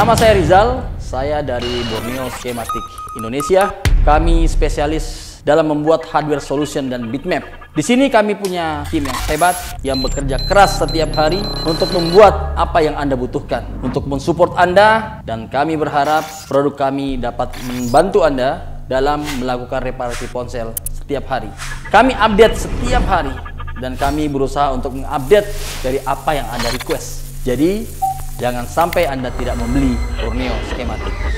Nama saya Rizal, saya dari Borneo Schematic Indonesia. Kami spesialis dalam membuat hardware solution dan bitmap. Di sini kami punya tim yang hebat yang bekerja keras setiap hari untuk membuat apa yang Anda butuhkan untuk mensupport Anda dan kami berharap produk kami dapat membantu Anda dalam melakukan reparasi ponsel setiap hari. Kami update setiap hari dan kami berusaha untuk mengupdate dari apa yang Anda request. Jadi, jangan sampai Anda tidak membeli Borneo Schematic.